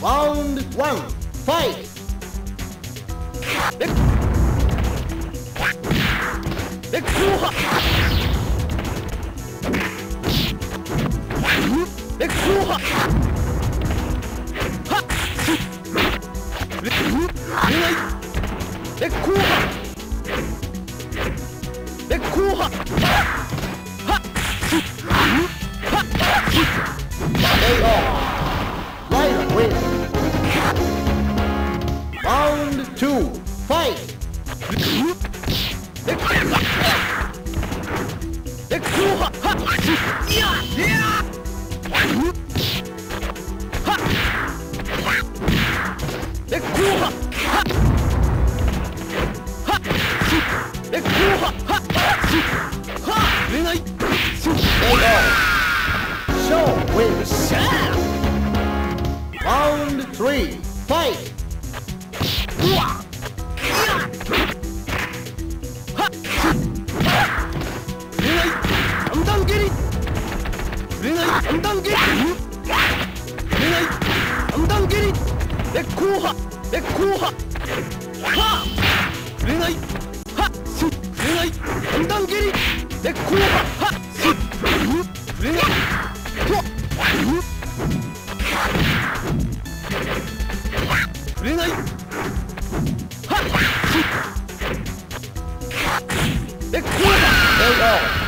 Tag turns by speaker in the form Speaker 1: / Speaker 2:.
Speaker 1: Round one, fight! They are. two, fight! Show
Speaker 2: with sound!
Speaker 1: Round three, fight!
Speaker 2: 触れない They're cool. They are.